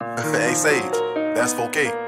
hey, Sage, that's 4K.